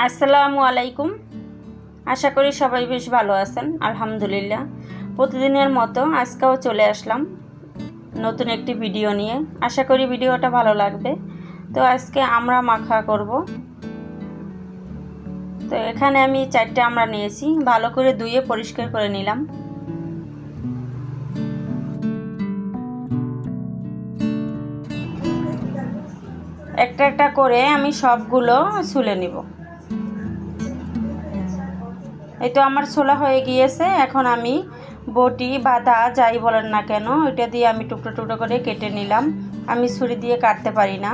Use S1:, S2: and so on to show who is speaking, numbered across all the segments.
S1: আসসালামু আলাইকুম। আশা করি সবাই বেশ ভালো আছেন, আলহামদুলিল্লাহ। প্রতিদিনের মতো আজকেও চলে আসলাম নতুন একটি ভিডিও নিয়ে। আশা করি ভিডিওটা ভালো লাগবে। তো আজকে আমরা মাখা করব। তো এখানে আমি চারটে আমরা নিয়েছি, ভালো করে ধুয়ে পরিষ্কার করে নিলাম। একটা একটা করে আমি সবগুলো ছুলে নিব। এই তো আমার ছোলা হয়ে গিয়েছে, এখন আমি বটি বা দা যাই বলেন না কেন, ওইটা দিয়ে আমি টুকরো টুকরো করে কেটে নিলাম। আমি ছুরি দিয়ে কাটতে পারি না।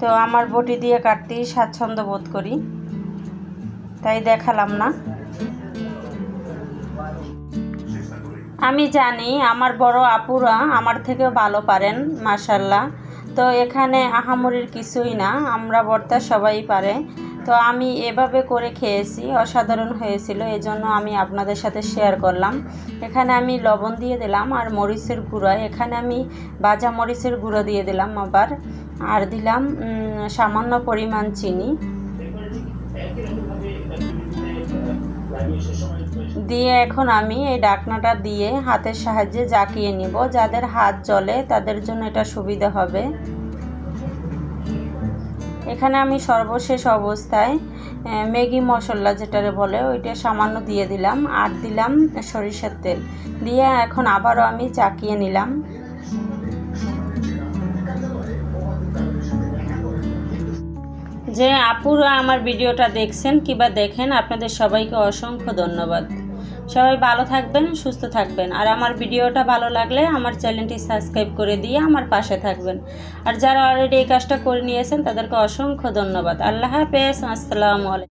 S1: তো আমার বটি দিয়ে কাটতেই স্বাচ্ছন্দ্য বোধ করি। তাই দেখালাম না। আমি জানি আমার বড় আপুরা আমার থেকে ভালো পারেন মাসাল্লাহ তো এখানে আহামরির কিছুই না, আমরা বর্তা সবাই পারে। তো আমি এভাবে করে খেয়েছি, অসাধারণ হয়েছিল, এজন্য আমি আপনাদের সাথে শেয়ার করলাম। এখানে আমি লবণ দিয়ে দিলাম আর মরিচের গুঁড়ো, এখানে আমি বাজা মরিচের গুঁড়ো দিয়ে দিলাম আবার, আর দিলাম সামান্য পরিমাণ চিনি। দিয়ে এখন আমি এই ডাকনাটা দিয়ে হাতের সাহায্যে জাকিয়ে নিব, যাদের হাত জলে তাদের জন্য এটা সুবিধা হবে। এখানে আমি সর্বশেষ অবস্থায় ম্যাগি মশলা যেটারে বলে, ওইটা সামান্য দিয়ে দিলাম। আর দিলাম সরিষার তেল। দিয়ে এখন আবারও আমি চাকিয়ে নিলাম। যে আপুরা আমার ভিডিওটা দেখছেন কিবা দেখেন, আপনাদের সবাইকে অসংখ্য ধন্যবাদ। সবাই ভালো থাকবেন, সুস্থ থাকবেন। আর আমার ভিডিওটা ভালো লাগলে আমার চ্যানেলটি সাবস্ক্রাইব করে দিয়ে আমার পাশে থাকবেন। আর যারা অলরেডি এই কাজটা করে নিয়েছেন, তাদেরকে অসংখ্য ধন্যবাদ। আল্লাহ হাফেজ, আসসালামু আলাইকুম।